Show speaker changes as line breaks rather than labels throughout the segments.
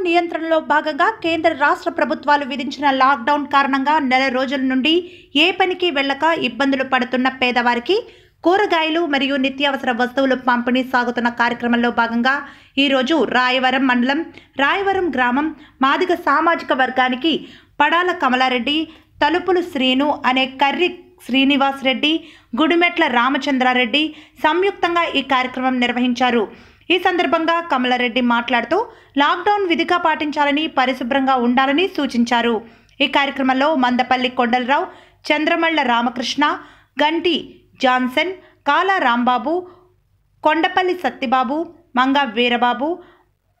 నియంత్రణలో భాగంగా కేంద్ర రాష్ట్ర ప్రభుత్వాలు విధించిన లాక్డౌన్ కారణంగా నెల రోజుల నుండి ఏ పనికి వెళ్ళక ఇబ్బందులు పడుతున్న పేదవారికి కూరగాయలు మరియు నిత్యావసర వస్తువులు పంపిణీ సాగుతున్న కార్యక్రమంలో భాగంగా ఈరోజు రాయవరం మండలం రాయవరం గ్రామం మాదిగ సామాజిక వర్గానికి పడాల కమలారెడ్డి తలుపులు శ్రీను అనే కర్రి శ్రీనివాస్ రెడ్డి గుడిమెట్ల రామచంద్రారెడ్డి సంయుక్తంగా ఈ కార్యక్రమం నిర్వహించారు. ఈ సందర్భంగా కమలారెడ్డి మాట్లాడుతూ లాక్డౌన్ విధిగా పాటించాలని పరిశుభ్రంగా ఉండాలని సూచించారు. ఈ కార్యక్రమంలో మందపల్లి కొండలరావు చంద్రమళ్ళ రామకృష్ణ గంటి జాన్సన్ కాలా రాంబాబు కొండపల్లి సత్తిబాబు మంగ వీరబాబు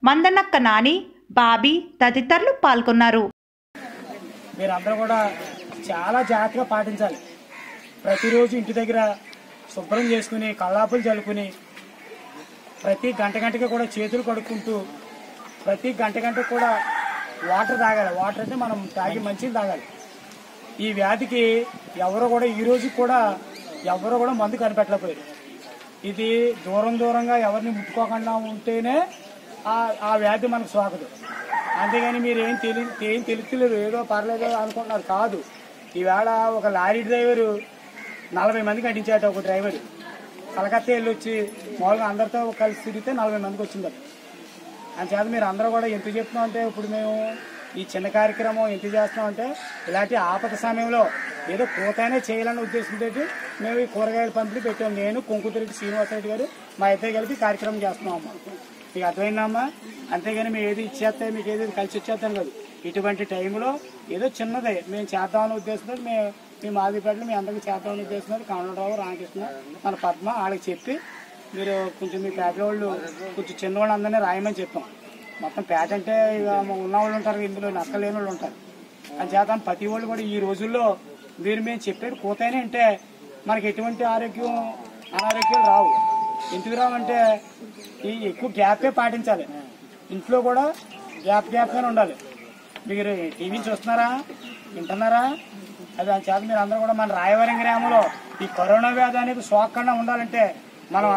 మందనక్క నాని బాబీ తదితరులు పాల్గొన్నారు.
మీరందరూ కూడా చాలా జాగ్రత్తగా పాటించాలి. ప్రతిరోజు ఇంటి దగ్గర శుభ్రం చేసుకుని కళ్ళాపులు చల్లుకుని ప్రతి గంట గంటకి కూడా చేతులు కడుక్కుంటూ ప్రతి గంట గంటకు కూడా వాటర్ తాగాలి. వాటర్ అయితే మనం తాగి మంచిది తాగాలి. ఈ వ్యాధికి ఎవరు కూడా ఈ రోజు కూడా ఎవరు కూడా మందు కనిపెట్టలేకపోయారు. ఇది దూరం దూరంగా ఎవరిని ముట్టుకోకుండా ఉంటేనే ఆ వ్యాధి మనకు సోకదు అంతేగాని మీరు ఏం తెలి ఏం తెలుస్తలేదు ఏదో పర్లేదు అనుకుంటున్నారు. కాదు. ఈవేళ ఒక లారీ డ్రైవరు నలభై మందికి అడ్డించాట ఒక డ్రైవర్. కలకత్తా వెళ్ళి వచ్చి మామూలుగా అందరితో కలిసి తిరిగితే నలభై మందికి వచ్చింది అంచేత మీరు అందరూ కూడా ఎంత చెప్తున్నాం అంటే ఇప్పుడు మేము ఈ చిన్న కార్యక్రమం ఎంత చేస్తున్నాం అంటే ఇలాంటి ఆపద సమయంలో ఏదో కూతైనా చేయాలనే ఉద్దేశంతో మేము ఈ కూరగాయల పంపిణీ పెట్టాం. నేను కుంకుతిరెడ్డి శ్రీనివాసరెడ్డి గారు మా ఇద్దరు కలిపి కార్యక్రమం చేస్తున్నాం అమ్మా. మీకు అర్థమైందమ్మా అంతేగాని మేము ఏది ఇచ్చేస్తే మీకు ఏది కలిసి ఇచ్చేస్తాం కాదు. ఇటువంటి టైంలో ఏదో చిన్నదే మేము చేద్దామనే ఉద్దేశంతో మేము మీ మాదిపేటలో మీ అందరికీ చేద్దామనే చేస్తున్నారు కమలరావు రామకృష్ణ మన పద్మ వాళ్ళకి చెప్పి మీరు కొంచెం మీ పేట వాళ్ళు కొంచెం చిన్నవాళ్ళు అందరినీ రాయమని చెప్పాం. మొత్తం పేట అంటే ఇక ఉన్న వాళ్ళు ఉంటారు ఇందులో నక్కలేని వాళ్ళు ఉంటారు. అని చేత ప్రతి వాళ్ళు కూడా ఈ రోజుల్లో మీరు మేము చెప్పేది కూతైనా అంటే మనకి ఎటువంటి ఆరోగ్యం అనారోగ్యాలు రావు. ఎందుకు రావంటే ఈ ఎక్కువ గ్యాపే పాటించాలి. ఇంట్లో కూడా గ్యాప్ గ్యాప్గానే ఉండాలి. మీరు టీవీ చూస్తున్నారా? వింటున్నారా? అది దాని చేత మీరు అందరూ కూడా మన రాయవరం గ్రామంలో ఈ కరోనా వ్యాధి అనేది సోకకుండా ఉండాలంటే మనం